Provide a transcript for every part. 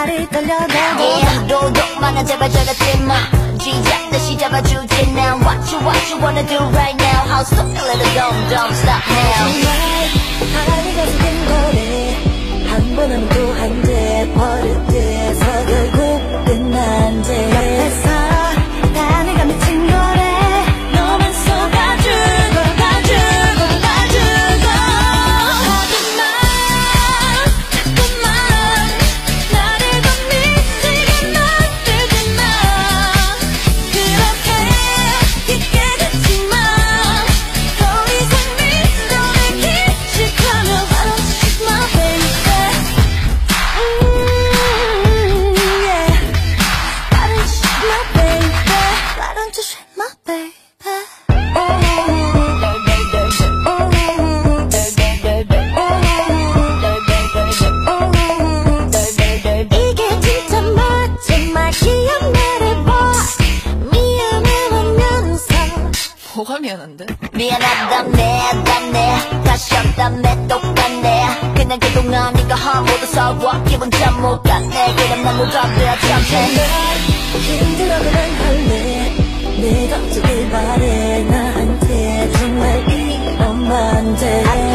발이 떨려도 하루로만 제발 저렇게 마 지작 다시 잡아주지 now What you what you wanna do right now How so a little dumb dumb stop now 하리가 생긴 거래 한 번 하면 또 한대 버릇돼서 결국 끝난 제 뭐가 미안한데? 미안하다네 다네 다시 없다네 똑같네. 그냥 그동안 네가 한 모두 서워. 기분 참못 갔네. 그럼 난 누가 돼야 참해. 힘들어 그만할래 day.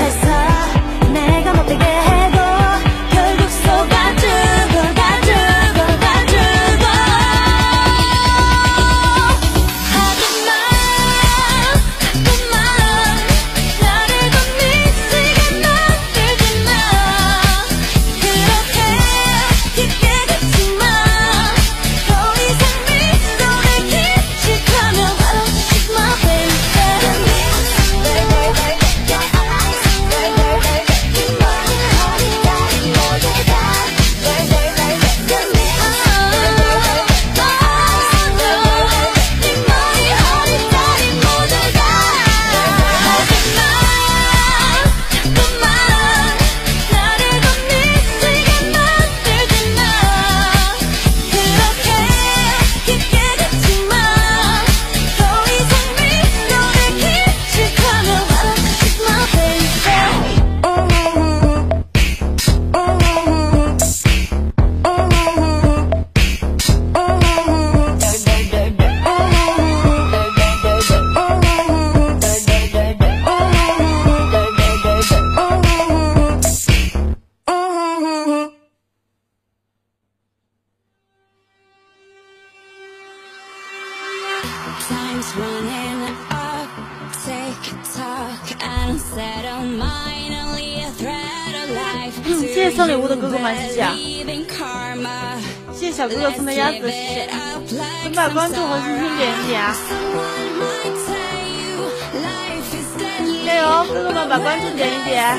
嗯谢谢送礼物的哥哥们谢谢.谢谢小哥哥送的鸭子，谢谢，请把关注和星星点一点啊.加油，哥哥们把关注点一点。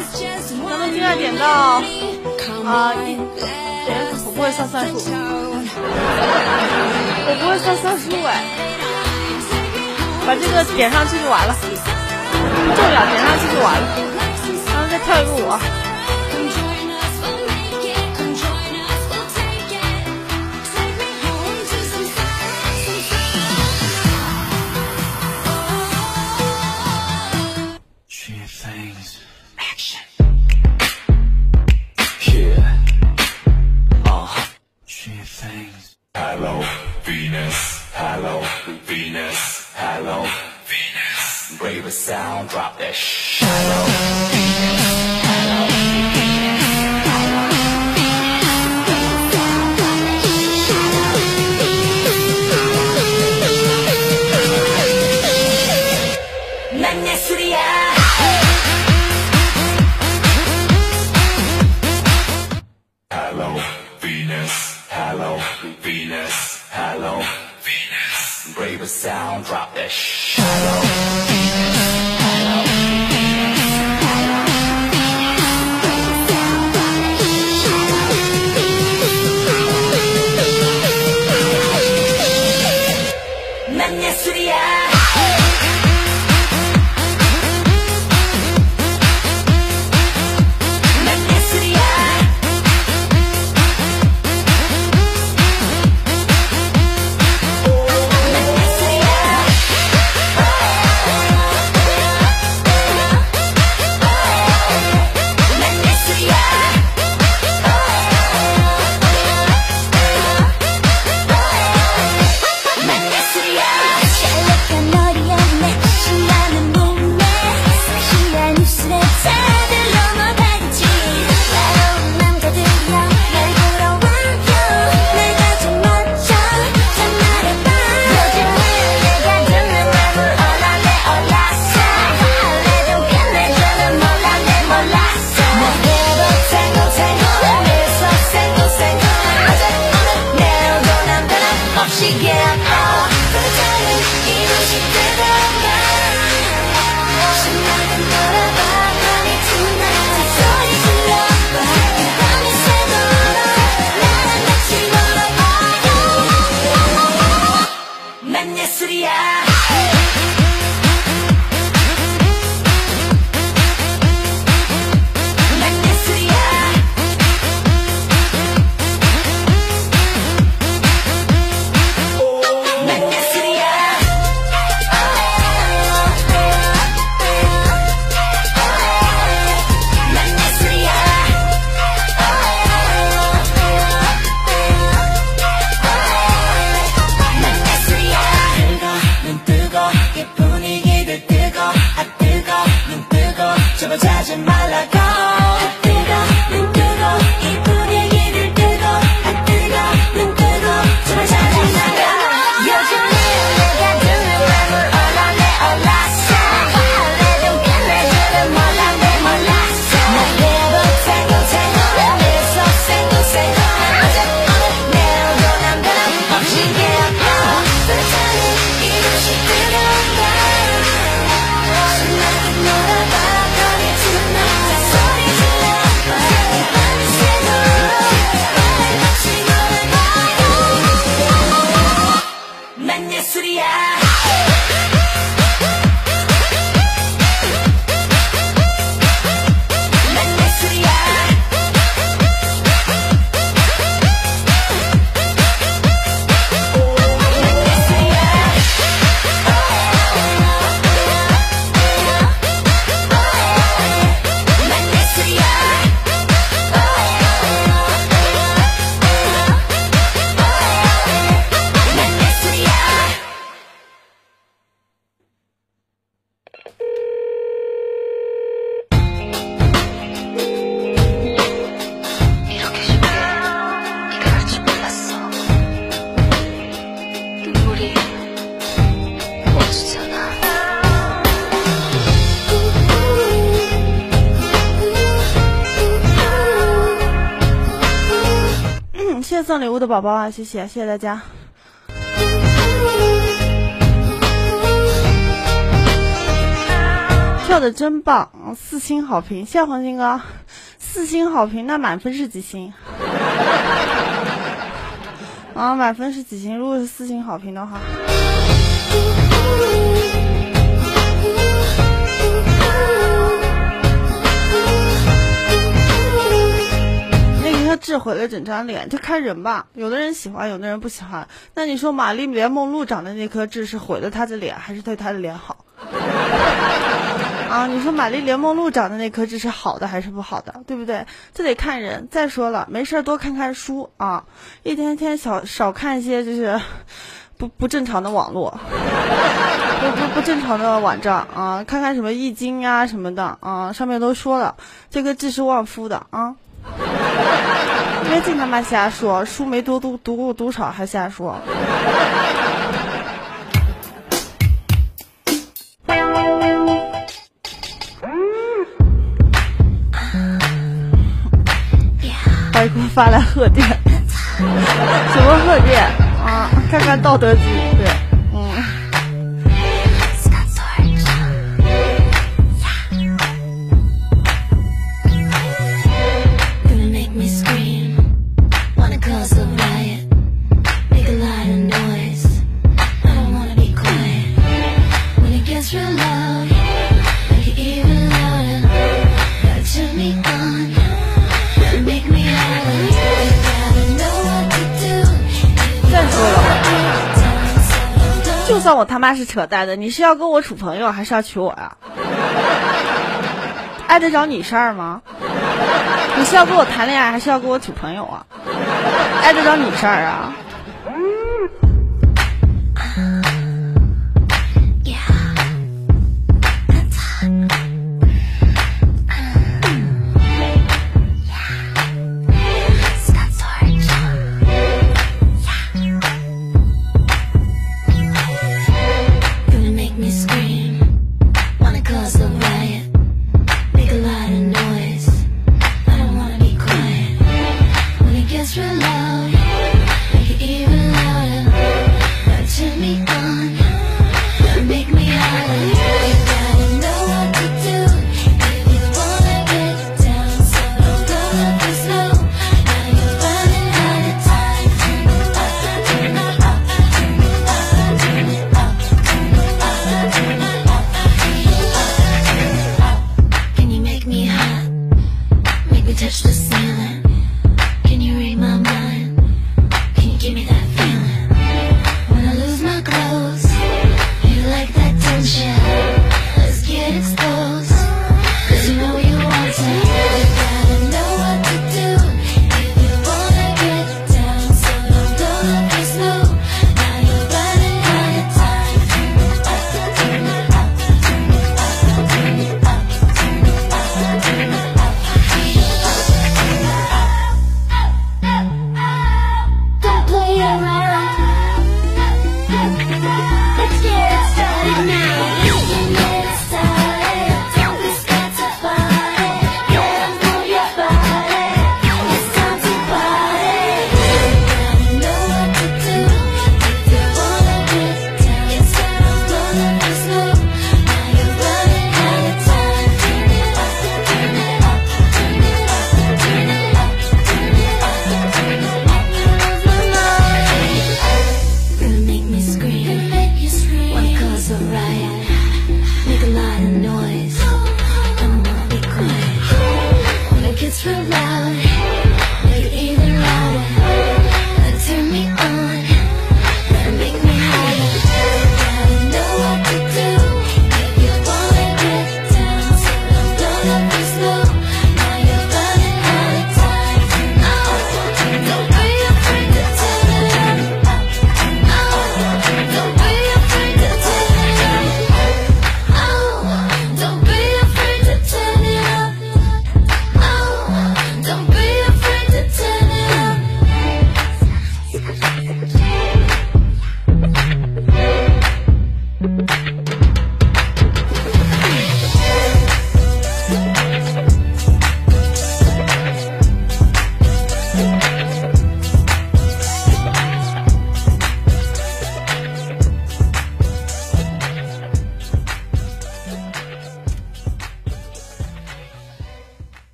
咱们尽量点到。啊一我不会算算数.我不会算算数哎，把这个点上去就完了，不重要，点上去就完了，然后再跳一个舞。Fresh. to the end. resfriar. 난 예술이야. 送礼物的宝宝啊，谢谢谢谢大家。跳的真棒，四星好评，谢谢黄金哥，四星好评，那满分是几星？啊，满分是几星？如果是四星好评的话，他智毁了整张脸，就看人吧。有的人喜欢，有的人不喜欢。那你说玛丽莲梦露长的那颗痣是毁了她的脸，还是对她的脸好？啊，你说玛丽莲梦露长的那颗痣是好的还是不好的，对不对？这得看人。再说了，没事儿多看看书啊，一天天少少看一些就是 不不正常的网络，不不不正常的网站啊，看看什么易经啊什么的啊，上面都说了，这个痣是旺夫的啊。别净他妈瞎说，书没多读读过多少还瞎说。还给我发来贺电，什么贺电啊？看看《道德经》我他妈是扯淡的，你是要跟我处朋友，还是要娶我呀、碍得着你事儿吗？你是要跟我谈恋爱，还是要跟我处朋友啊？碍得着你事儿啊？